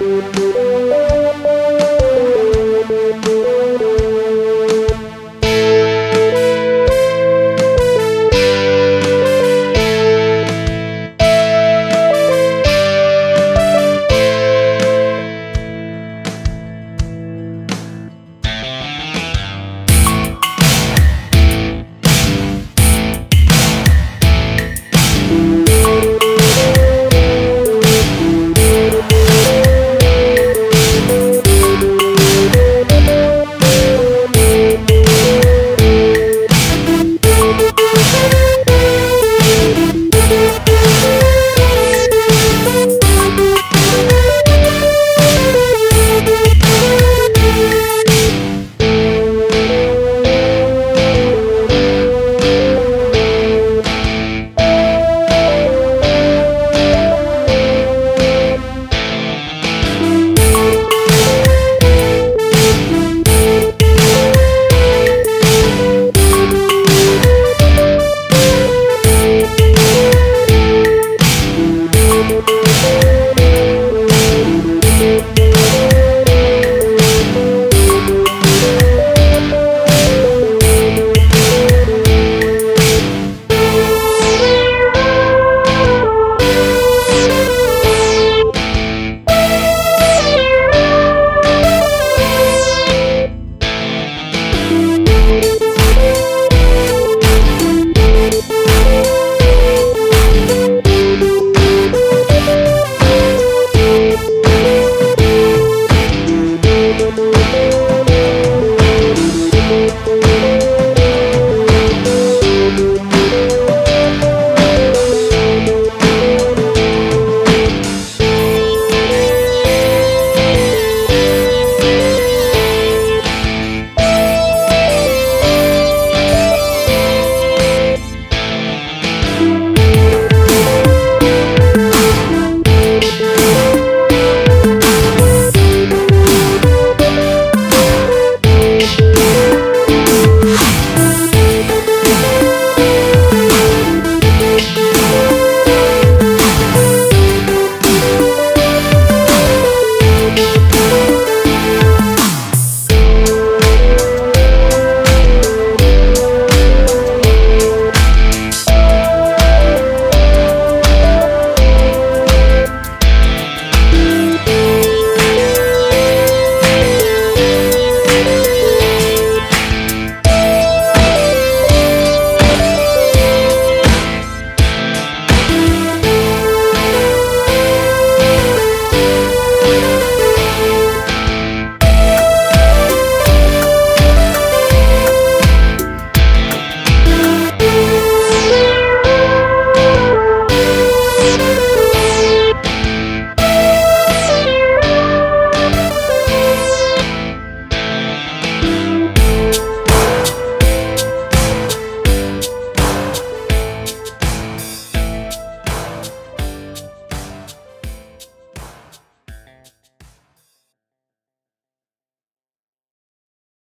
you